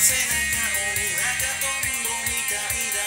背中を赤とんぼみたいだ。